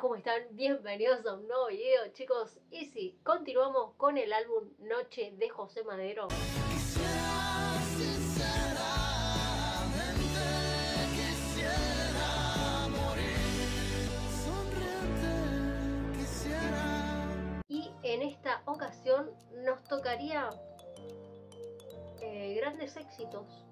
¿cómo están? Bienvenidos a un nuevo video, chicos. Y sí, continuamos con el álbum Noche de José Madero. Sonriente. Y en esta ocasión nos tocaría eh, grandes éxitos.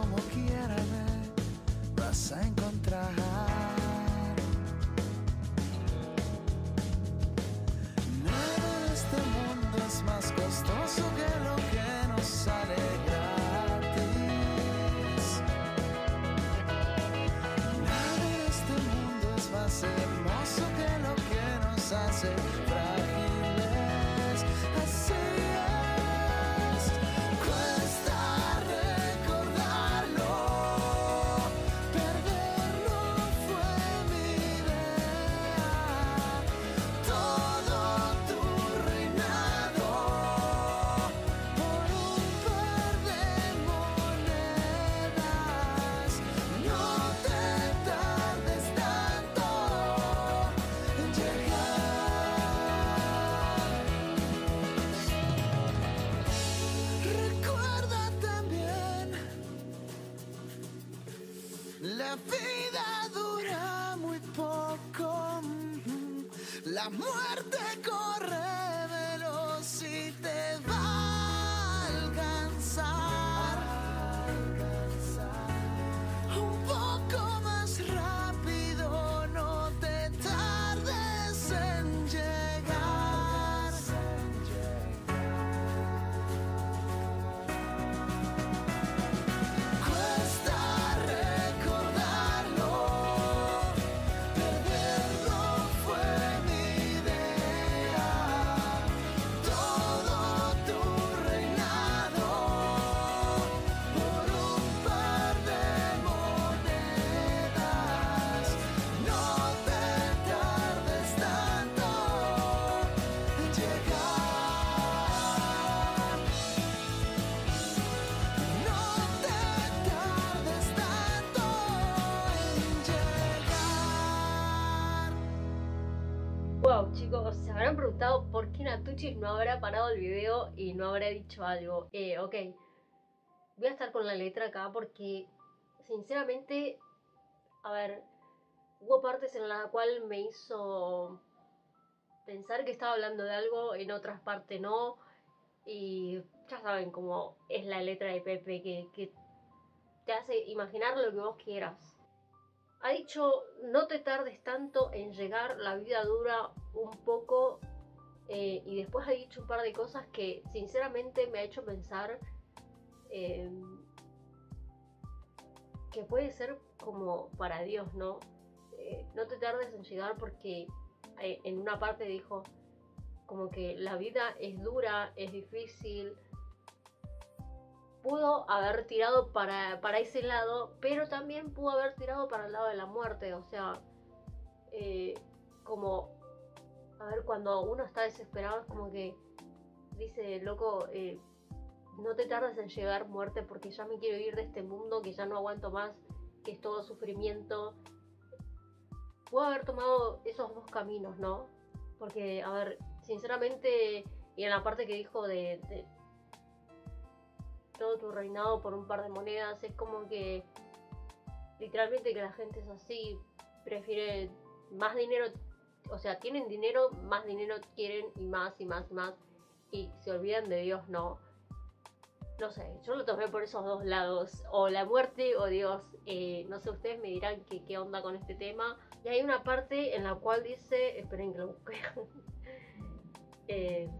Como quiera me vas a encontrar. Nada en este mundo es más costoso que lo que nos sale gratis. Nada en este mundo es más hermoso que lo que nos hace. La vida dura muy poco. mm, La muerte habrán preguntado por qué Natucci no habrá parado el video y no habrá dicho algo. Eh, ok, voy a estar con la letra acá porque, sinceramente, a ver, hubo partes en las cuales me hizo pensar que estaba hablando de algo, en otras partes no. Y ya saben cómo es la letra de Pepe, que te hace imaginar lo que vos quieras. Ha dicho, no te tardes tanto en llegar, la vida dura un poco. eh, y después ha dicho un par de cosas que sinceramente me ha hecho pensar eh, que puede ser como para Dios, ¿no? Eh, no te tardes en llegar porque eh, en una parte dijo como que la vida es dura, es difícil, pudo haber tirado para, para ese lado, pero también pudo haber tirado para el lado de la muerte. O sea, eh, como, a ver, cuando uno está desesperado es como que dice, loco, eh, no te tardes en llegar muerte porque ya me quiero ir de este mundo, que ya no aguanto más, que es todo sufrimiento. Pudo haber tomado esos dos caminos, ¿no? Porque, a ver, sinceramente, y en la parte que dijo de, de tu reinado por un par de monedas, es como que literalmente que la gente es así, prefiere más dinero, o sea, tienen dinero, más dinero quieren y más y más y más, y se olvidan de Dios, no. No sé, yo lo tomé por esos dos lados, o la muerte o Dios. Eh, no sé, ustedes me dirán que, qué onda con este tema. Y hay una parte en la cual dice, esperen que lo busque. eh,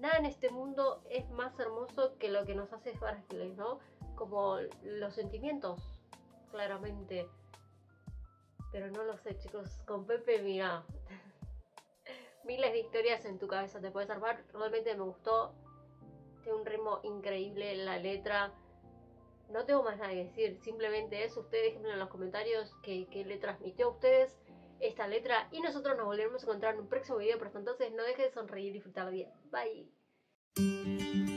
nada en este mundo es más hermoso que lo que nos hace frágiles, ¿no? Como los sentimientos, claramente. Pero no lo sé, chicos. Con Pepe, mira. Miles de historias en tu cabeza te puedes armar. Realmente me gustó. Tiene un ritmo increíble la letra. No tengo más nada que decir. Simplemente eso. Ustedes déjenme en los comentarios qué, qué le transmitió a ustedes esta letra y nosotros nos volveremos a encontrar en un próximo video, por tanto entonces no dejes de sonreír y disfrutar la vida. Bye.